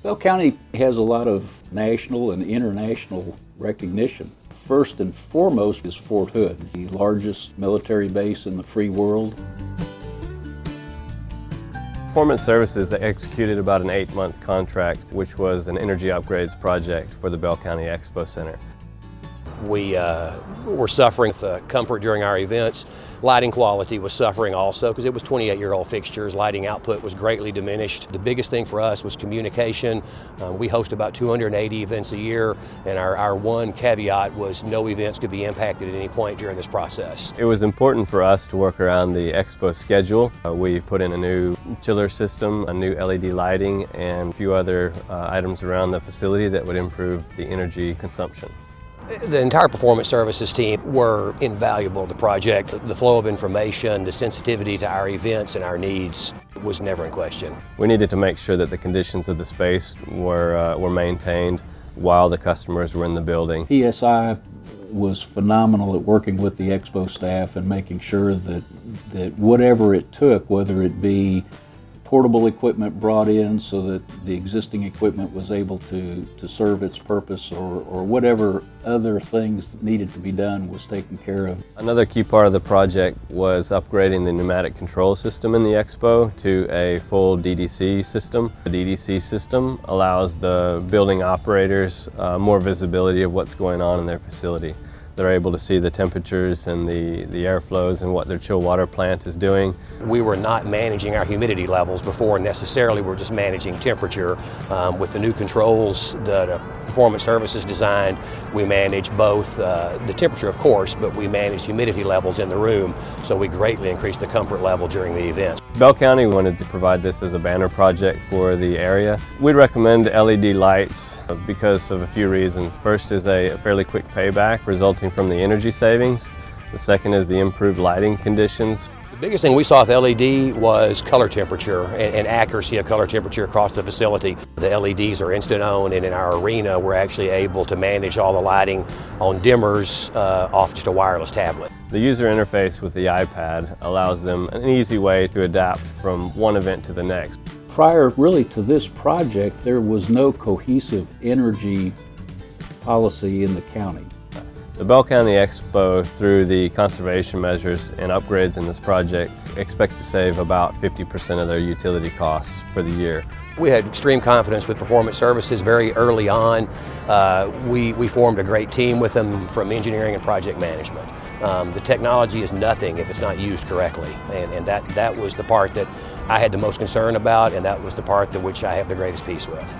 Bell County has a lot of national and international recognition. First and foremost is Fort Hood, the largest military base in the free world. Performance Services executed about an eight-month contract, which was an energy upgrades project for the Bell County Expo Center. We uh, were suffering with uh, comfort during our events. Lighting quality was suffering also because it was 28-year-old fixtures. Lighting output was greatly diminished. The biggest thing for us was communication. Um, we host about 280 events a year, and our, our one caveat was no events could be impacted at any point during this process. It was important for us to work around the expo schedule. Uh, we put in a new chiller system, a new LED lighting, and a few other uh, items around the facility that would improve the energy consumption. The entire performance services team were invaluable to the project. The flow of information, the sensitivity to our events and our needs was never in question. We needed to make sure that the conditions of the space were, uh, were maintained while the customers were in the building. PSI was phenomenal at working with the expo staff and making sure that, that whatever it took, whether it be portable equipment brought in so that the existing equipment was able to, to serve its purpose or, or whatever other things that needed to be done was taken care of. Another key part of the project was upgrading the pneumatic control system in the Expo to a full DDC system. The DDC system allows the building operators uh, more visibility of what's going on in their facility. They're able to see the temperatures and the, the airflows and what their chill water plant is doing. We were not managing our humidity levels before necessarily, we're just managing temperature. Um, with the new controls that uh, Performance Services designed, we manage both uh, the temperature, of course, but we manage humidity levels in the room, so we greatly increase the comfort level during the event. Bell County wanted to provide this as a banner project for the area. We'd recommend LED lights because of a few reasons. First is a fairly quick payback resulting from the energy savings. The second is the improved lighting conditions. The biggest thing we saw with LED was color temperature and, and, accuracy of color temperature across the facility. The LEDs are instant on and in our arena we're actually able to manage all the lighting on dimmers uh, off just a wireless tablet. The user interface with the iPad allows them an easy way to adapt from one event to the next. Prior really to this project there was no cohesive energy policy in the county. The Bell County Expo, through the conservation measures and upgrades in this project, expects to save about 50% of their utility costs for the year. We had extreme confidence with Performance Services very early on. Uh, we, we formed a great team with them from engineering and project management. Um, the technology is nothing if it's not used correctly, and, and that, that was the part that I had the most concern about, and that was the part that which I have the greatest peace with.